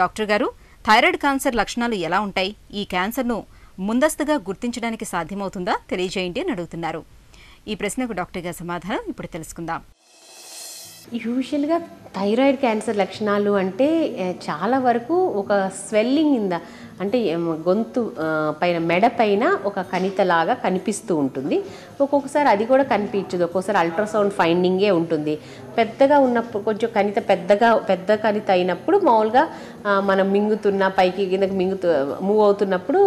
Doctor గారు thyroid cancer లక్షణాలు ఎలా ఉంటాయి? ఈ క్యాన్సర్ను ముందస్తుగా గుర్తించడానికి సాధ్యమవుతుందా? తెలియజేయండి అని అడుగుతున్నారు. ఈ ప్రశ్నకు డాక్టర్ గారి సమాధానం ఇప్పుడు తెలుసుకుందాం. యూజువల్గా థైరాయిడ్ క్యాన్సర్ లక్షణాలు అంటే చాలా వరకు ఒక స్వెల్లింగ్ ఇన్ ద అంటే గొంతు పైన మెడ పైన ఒక కణితలాగా కనిపిస్తూ ఉంటుంది. ఒక్కొక్కసారి అది కూడా కనిపించదు. ఒక్కొక్కసారి అల్ట్రాసౌండ్ ఫైండింగే ఉంటుంది. పెద్దగా ఉన్నప్పుడు కొంచెం కణిత పెద్దగా పెద్ద కణిత అయినప్పుడు మామూలుగా మనం మింగుతున్న పైకి కిందకి మింగుతూ మూవ్ అవుతున్నప్పుడు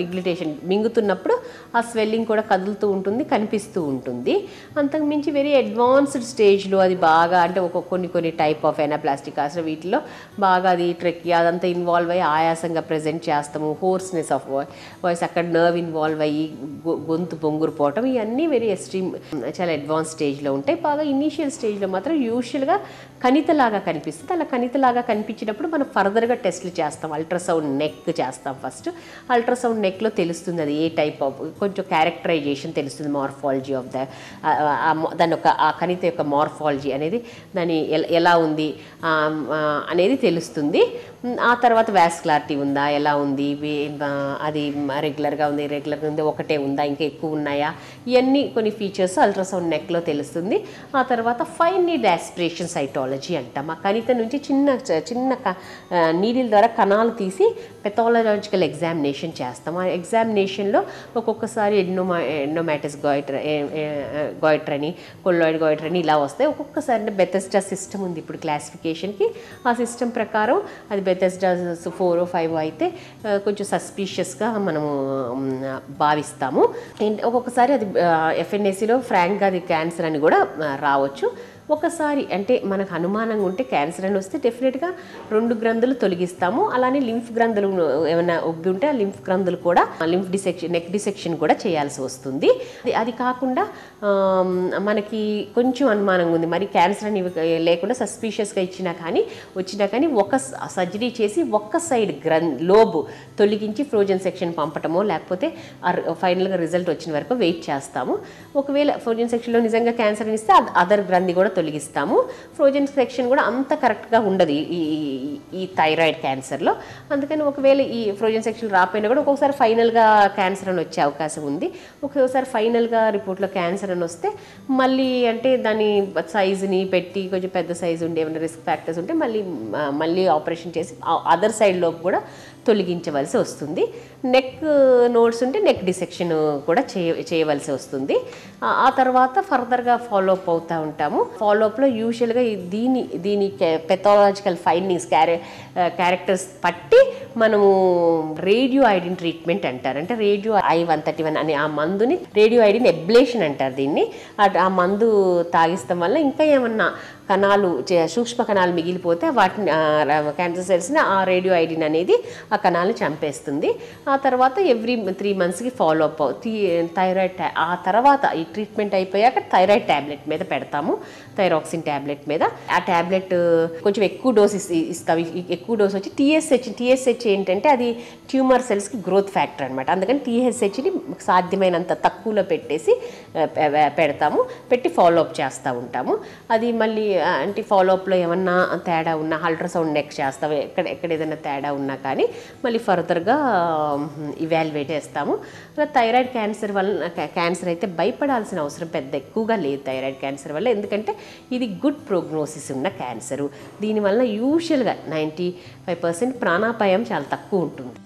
డిగ్లిటేషన్ మింగుతున్నప్పుడు ఆ స్వెల్లింగ్ కూడా కదులుతూ ఉంటుంది కనిపిస్తూ ఉంటుంది. అంతకు మించి వెరీ అడ్వాన్స్డ్ స్టేజ్లో అది బాగా అంటే ఒక కొన్ని కొన్ని టైప్ ఆఫ్ ఎనాప్లాస్టిక్ అసలు వీటిలో బాగా అది ట్రెక్ అదంతా ఇన్వాల్వ్ అయ్యి ఆయాసంగా ప్రజెంట్ చేస్తాము. హోర్స్నెస్ ఆఫ్ వాయిస్ అక్కడ నర్వ్ ఇన్వాల్వ్ అయ్యి గొంతు పొంగురు పోవటం ఇవన్నీ వెరీ ఎక్స్ట్రీమ్ చాలా అడ్వాన్స్ స్టేజ్లో ఉంటాయి. బాగా ఇనీషియల్ స్టేజ్లో మాత్రం యూజువల్గా కణితలాగా కనిపిస్తుంది. అలా కణితలాగా కనిపించినప్పుడు మనం ఫర్దర్గా టెస్ట్లు చేస్తాం. అల్ట్రాసౌండ్ నెక్ చేస్తాం ఫస్ట్ అల్ట్రాసౌండ్ నెక్లో తెలుస్తుంది అది ఏ టైప్ ఆఫ్ కొంచెం క్యారెక్టరైజేషన్ తెలుస్తుంది మార్ఫాలజీ ఆఫ్ ద దాని యొక్క ఆ కణిత యొక్క మార్ఫాలజీ అనేది దాని ఎలా ఉంది అనేది తెలుస్తుంది. ఆ తర్వాత వ్యాస్కులారిటీ ఉందా ఎలా ఉంది అది రెగ్యులర్గా ఉంది రెగ్యులర్గా ఉంది ఒకటే ఉందా ఇంకా ఎక్కువ ఉన్నాయా ఇవన్నీ కొన్ని ఫీచర్స్ అల్ట్రాసౌండ్ నెక్లో తెలుస్తుంది. ఆ తర్వాత ఫైన్ నీడ్ యాస్పిరేషన్ సైటాలజీ అంటాం. ఆ కణిత నుంచి చిన్న చిన్న నీడిల్ ద్వారా కణాలు తీసి పెథాలజికల్ ఎగ్జామినేషన్ చేస్తాం. ఆ ఎగ్జామినేషన్లో ఒక్కొక్కసారి ఎన్నోమా ఎండోమాటిస్ గోయిటర్ గోయిటర్ అని కొల్లాయిడ్ గోయిటర్ అని ఇలా వస్తాయి. ఒక్కొక్కసారి అంటే సిస్టమ్ ఉంది ఇప్పుడు క్లాసిఫికేషన్కి ఆ సిస్టమ్ ప్రకారం అది బెతెస్టా ఫోర్ ఫైవ్ అయితే కొంచెం సస్పీషియస్గా మనము భావిస్తాము. ఒక్కొక్కసారి అది ఎఫ్ఎన్ఏసీలో ఫ్రాంక్గా అది క్యాన్సర్ అని కూడా రావచ్చు. ఒకసారి అంటే మనకు అనుమానంగా ఉంటే క్యాన్సర్ అని వస్తే డెఫినెట్గా రెండు గ్రంథులు తొలగిస్తాము. అలానే లింఫ్ గ్రంథులు ఏమైనా ఉబ్బి ఉంటే ఆ లింఫ్ గ్రంథులు కూడా లింఫ్ డిసెక్షన్ నెక్ డిసెక్షన్ కూడా చేయాల్సి వస్తుంది. అది- కాకుండా మనకి కొంచెం అనుమానంగా ఉంది. మరి క్యాన్సర్ అని లేకుండా సస్పీషియస్గా ఇచ్చినా కానీ వచ్చినా కానీ ఒక సర్జరీ చేసి ఒక్క సైడ్ గ్రన్ లోబు తొలగించి ఫ్రోజన్ సెక్షన్ పంపటమో లేకపోతే ఫైనల్గా రిజల్ట్ వచ్చిన వరకు వెయిట్ చేస్తాము. ఒకవేళ ఫ్రోజన్ సెక్షన్లో నిజంగా క్యాన్సర్ అని ఇస్తే అదర్ గ్రంథి కూడా తొలగిస్తాము. ఫ్రోజన్ సెక్షన్ కూడా అంత కరెక్ట్గా ఉండదు ఈ- ఈ థైరాయిడ్ క్యాన్సర్లో అందుకని ఒకవేళ ఈ ఫ్రోజన్ సెక్షన్ రాకపోయినా కూడా ఒక్కొక్కసారి ఫైనల్గా క్యాన్సర్ అని వచ్చే అవకాశం ఉంది. ఒక్కొక్కసారి ఫైనల్గా రిపోర్ట్లో క్యాన్సర్ అని వస్తే మళ్ళీ అంటే దాని సైజుని పెట్టి కొంచెం పెద్ద సైజు ఉండి ఏమైనా రిస్క్ ఫ్యాక్టర్స్ ఉంటే మళ్ళీ మళ్ళీ ఆపరేషన్ చేసి అదర్ సైడ్లోకి కూడా తొలగించవలసి వస్తుంది. నెక్ నోట్స్ ఉంటే నెక్ డిసెక్షన్ కూడా చేయ చేయవలసి వస్తుంది. ఆ తర్వాత ఫర్దర్గా ఫాలో అప్ అవుతూ ఉంటాము. ఫాలో అప్లో యూజువల్గా దీని దీని పెథాలజికల్ ఫైండింగ్స్ క్యారె క్యారెక్టర్స్ పట్టి మనము రేడియో ఐడిన్ ట్రీట్మెంట్ అంటారు. అంటే radio I one thirty one అనే ఆ మందుని రేడియో ఐడిన్ ఎబ్లేషన్ అంటారు దీన్ని. ఆ- ఆ మందు తాగిస్తాం వల్ల ఇంకా ఏమన్నా కణాలు చే- సూక్ష్మ కణాలు మిగిలిపోతే వాటిని క్యాన్సర్ సెల్స్ని ఆ రేడియో ఐడిన్ అనేది ఆ కణాలను చంపేస్తుంది. ఆ తర్వాత ఎవ్రీ త్రీ మంత్స్కి ఫాలో అప్ థైరాయిడ్ ఆ తర్వాత ఈ ట్రీట్మెంట్ అయిపోయాక థైరాయిడ్ ట్యాబ్లెట్ మీద పెడతాము. థైరాక్సిన్ ట్యాబ్లెట్ మీద. ఆ ట్యాబ్లెట్ కొంచెం ఎక్కువ డోస్ ఇస్తాం. ఎక్కువ డోస్ వచ్చి టీఎస్హెచ్ టీఎస్హెచ్ ఏంటంటే అది ట్యూమర్ సెల్స్కి గ్రోత్ ఫ్యాక్టర్ అనమాట అందుకని టీఎస్హెచ్ని సాధ్యమైనంత తక్కువలో పెట్టేసి పెడతాము. పెట్టి ఫాలో అప్ చేస్తూ ఉంటాము. అది మళ్ళీ అంటే ఫాలోఅప్లో ఏమన్నా తేడా ఉన్నా అల్ట్రాసౌండ్ నెక్స్ట్ చేస్తాం ఎక్కడ ఎక్కడ ఏదైనా తేడా ఉన్నా కానీ మళ్ళీ ఫర్దర్గా ఇవాల్యుయేట్ చేస్తాము. థైరాయిడ్ క్యాన్సర్ వల్ల క్యాన్సర్ అయితే భయపడాల్సిన అవసరం పెద్ద ఎక్కువగా లేదు థైరాయిడ్ క్యాన్సర్ వల్ల. ఎందుకంటే ఇది గుడ్ ప్రోగ్నోసిస్ ఉన్న క్యాన్సరు దీనివల్ల యూజువల్గా నైంటీ ఫైవ్ పర్సెంట్ ప్రాణాపాయం చాలా తక్కువ ఉంటుంది.